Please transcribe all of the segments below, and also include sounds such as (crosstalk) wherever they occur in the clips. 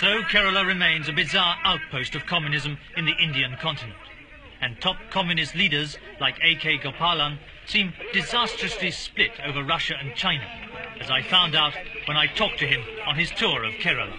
So Kerala remains a bizarre outpost of communism in the Indian continent. And top communist leaders like A.K. Gopalan seem disastrously split over Russia and China, as I found out when I talked to him on his tour of Kerala.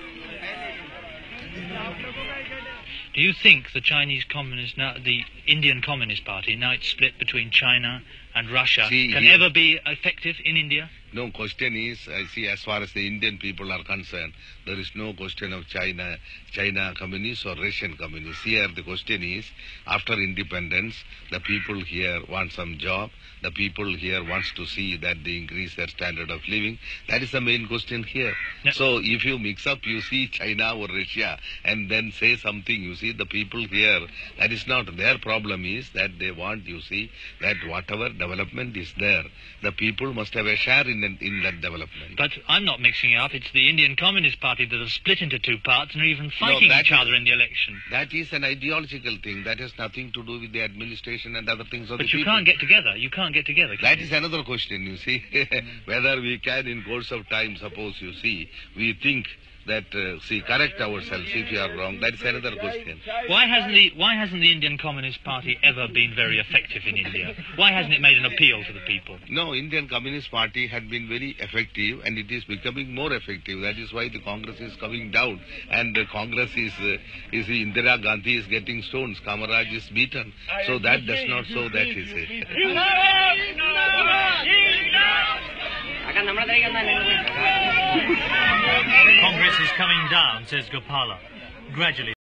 Do you think the Chinese Communist, now, the Indian Communist Party, now it's split between China and Russia, See, can here- ever be effective in India? No question is, I see, as far as the Indian people are concerned, there is no question of China, China communists or Russian communists. Here, the question is, after independence, the people here want some job. The people here wants to see that they increase their standard of living. That is the main question here. Yeah. So, if you mix up, you see China or Russia, and then say something, you see, the people here, that is not their problem. Is that they want, you see, that whatever development is there, the people must have a share in in that development. But I'm not mixing it up. It's the Indian Communist Party that have split into two parts and are even fighting that each is- other in the election. That is an ideological thing. That has nothing to do with the administration and other things of the But you can't get together. You can't get together. can That you? is another question, you see. (laughs) Whether we can, in course of time, suppose you see, we think that, uh, see, correct ourselves if you are wrong. That is another question. Why hasn't the Why hasn't the Indian Communist Party ever been very effective in India? Why hasn't it made an appeal to the people? No, Indian Communist Party had been very effective and it is becoming more effective. That is why the Congress is coming down and the Congress is, uh, is Indira Gandhi is getting stones, Kamaraj is beaten. So that does not show that is it. Congress is coming down, says Gopalan. Gradually.